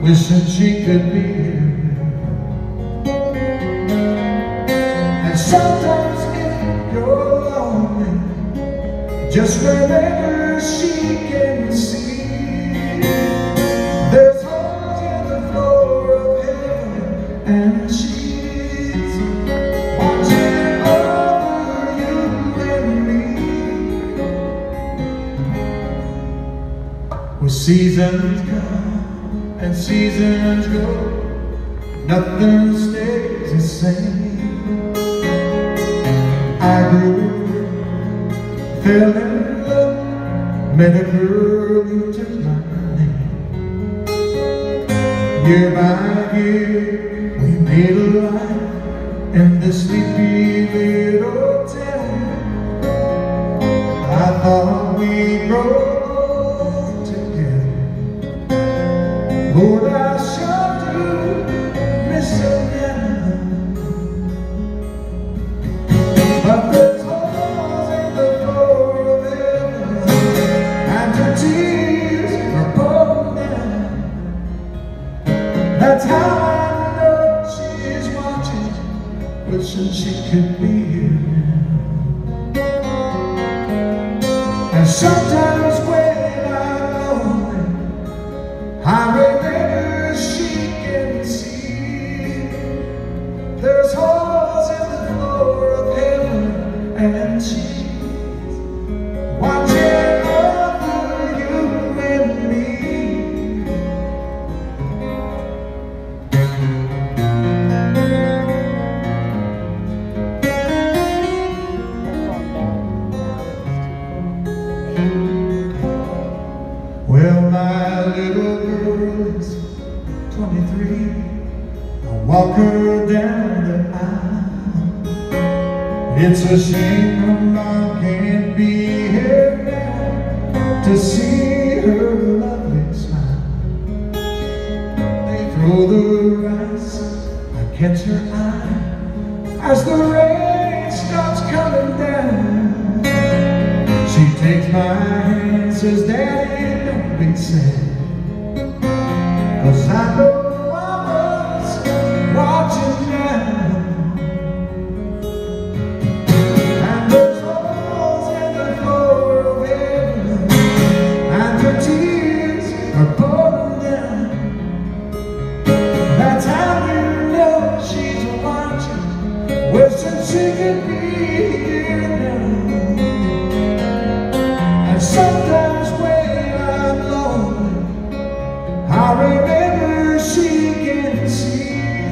wishing she could be here. And sometimes if you're lonely, just remember she can see. There's holes in the floor of heaven, and she's watching over you and me. With seasons come and seasons go, nothing stays the same. I grew, fell in love, met a girl who took my name. Year by year, we made a life in this sleepy little town. I thought we'd grow Lord, I sure do now. In the and her tears are pouring down. That's how I know she is watching, wishing she could be here. And 23. I walk her down the aisle. It's a shame her mom can't be here now to see her lovely smile. They throw the rice, I catch her eye as the rain starts coming down. She takes my hand, says, Daddy, don't be sad. Cause I know she could be here now. And sometimes when I'm lonely, I remember she can see.